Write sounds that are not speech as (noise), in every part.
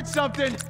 heard something!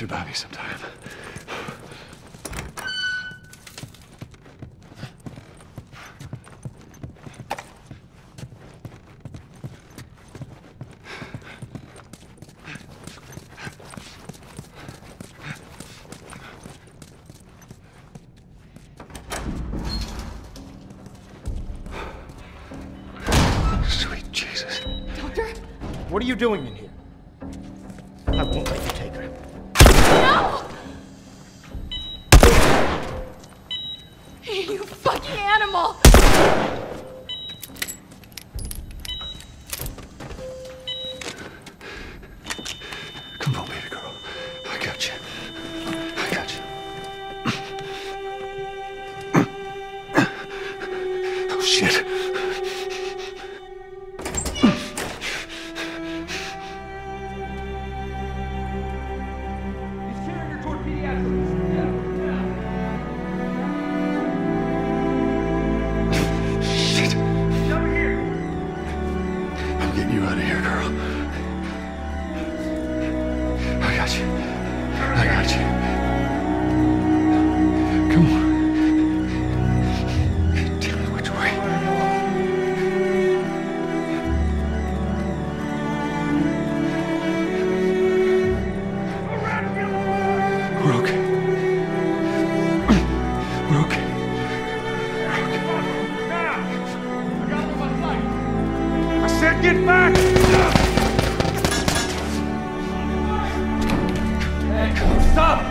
should buy me some time. Sweet Jesus. Doctor? What are you doing in here? I won't let you. Shit. Stop!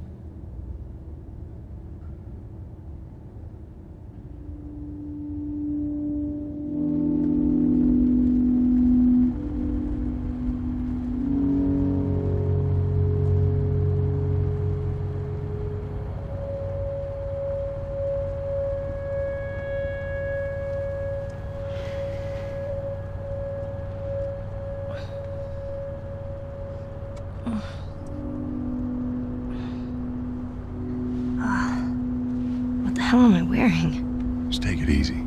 Hell am I wearing? Just take it easy.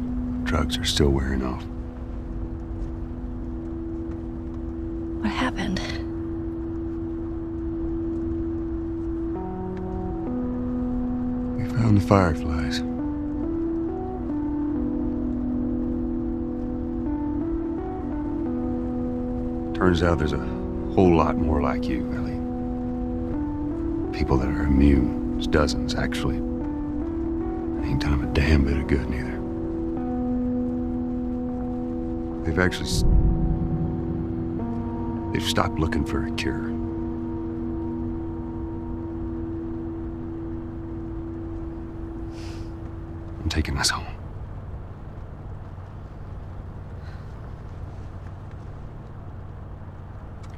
Drugs are still wearing off. What happened? We found the fireflies. Turns out there's a whole lot more like you, Ellie. People that are immune. There's dozens, actually. Ain't done 'em a damn bit of good, neither. They've actually... They've stopped looking for a cure. I'm taking this home.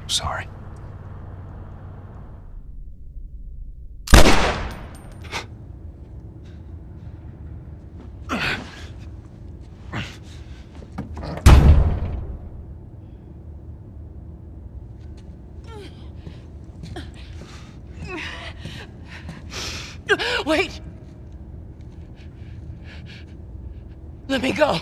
I'm sorry. Wait! Let me go.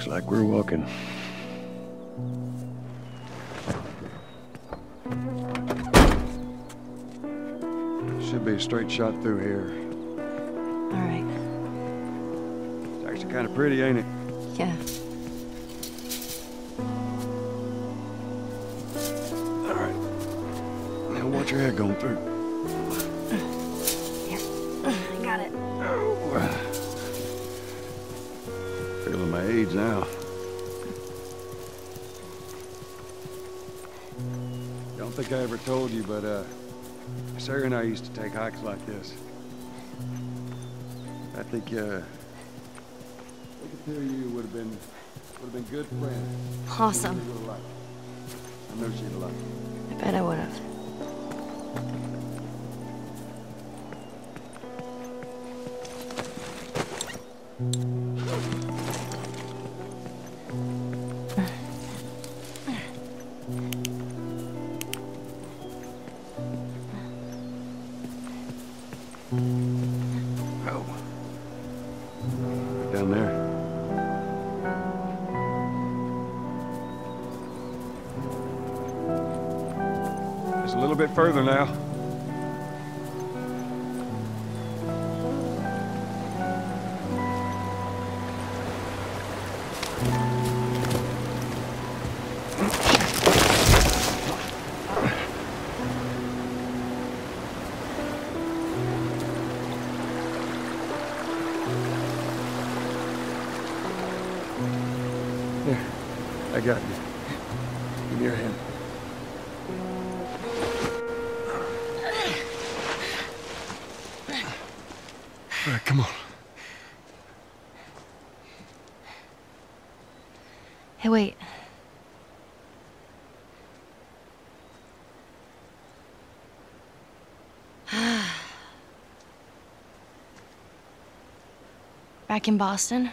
Looks like we're walking. Should be a straight shot through here. All right. It's actually kind of pretty, ain't it? Yeah. All right. Now watch your head going through. (clears throat) I got it. Oh. My age now. Don't think I ever told you, but uh, Sarah and I used to take hikes like this. I think uh, I two of you would have been would have been good friends. Awesome. She would have liked it. I know she'd it. I bet I would have. Down there. Just a little bit further now. I got you. Give me your hand. All right, come on. Hey, wait. (sighs) Back in Boston?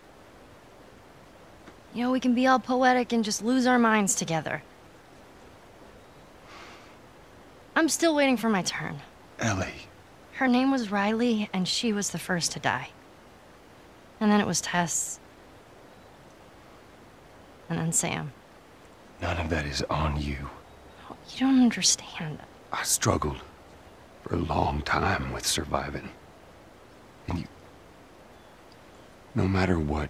You know, we can be all poetic and just lose our minds together. I'm still waiting for my turn. Ellie. Her name was Riley, and she was the first to die. And then it was Tess. And then Sam. None of that is on you. You don't understand. I struggled for a long time with surviving. And you. No matter what,